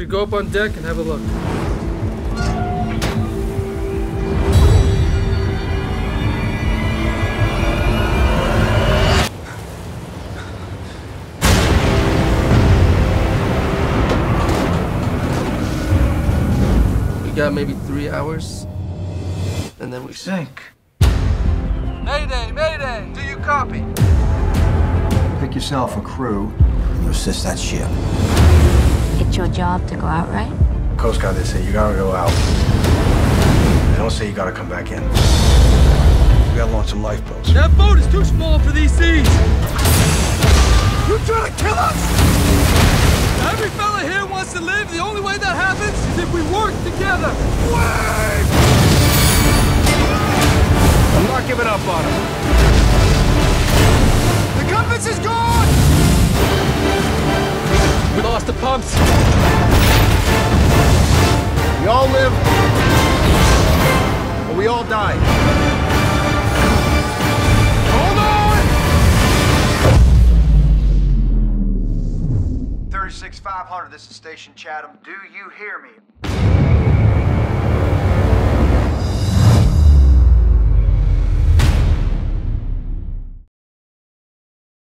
you to go up on deck and have a look. We got maybe three hours, and then we sink. Mayday, mayday! Do you copy? Pick yourself a crew and you assist that ship. It's your job to go out, right? Coast Guard, they say you gotta go out. They don't say you gotta come back in. We gotta launch some lifeboats. That boat is too small for these seas. You trying to kill us? Every fella here wants to live. The only way that happens is if we work together. I'm not giving up on him. The pumps. We all live, or we all die. Hold on! 36 500, this is Station Chatham. Do you hear me?